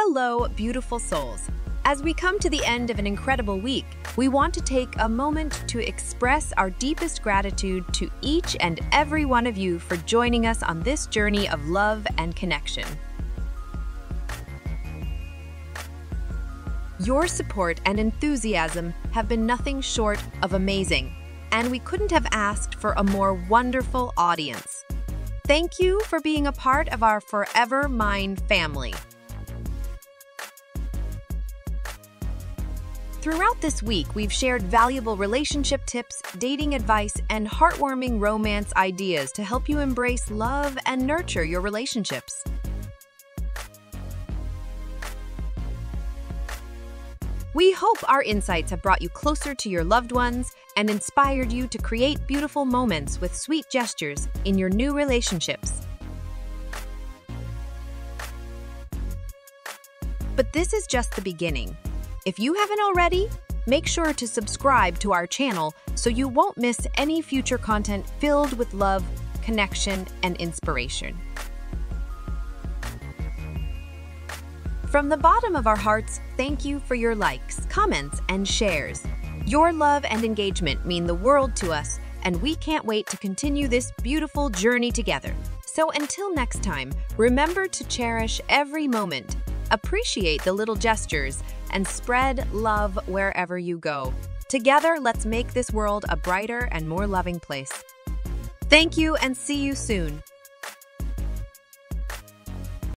Hello, beautiful souls. As we come to the end of an incredible week, we want to take a moment to express our deepest gratitude to each and every one of you for joining us on this journey of love and connection. Your support and enthusiasm have been nothing short of amazing, and we couldn't have asked for a more wonderful audience. Thank you for being a part of our Forever Mine family. Throughout this week, we've shared valuable relationship tips, dating advice, and heartwarming romance ideas to help you embrace love and nurture your relationships. We hope our insights have brought you closer to your loved ones and inspired you to create beautiful moments with sweet gestures in your new relationships. But this is just the beginning. If you haven't already, make sure to subscribe to our channel so you won't miss any future content filled with love, connection, and inspiration. From the bottom of our hearts, thank you for your likes, comments, and shares. Your love and engagement mean the world to us, and we can't wait to continue this beautiful journey together. So until next time, remember to cherish every moment, appreciate the little gestures, and spread love wherever you go. Together, let's make this world a brighter and more loving place. Thank you and see you soon.